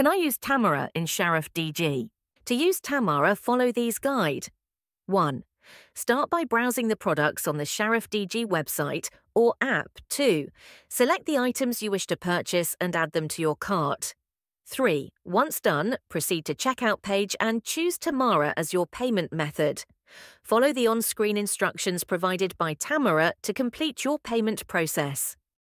Can I use Tamara in Sharaf DG? To use Tamara, follow these guide. 1. Start by browsing the products on the Sharaf DG website or app 2. Select the items you wish to purchase and add them to your cart. 3. Once done, proceed to checkout page and choose Tamara as your payment method. Follow the on screen instructions provided by Tamara to complete your payment process.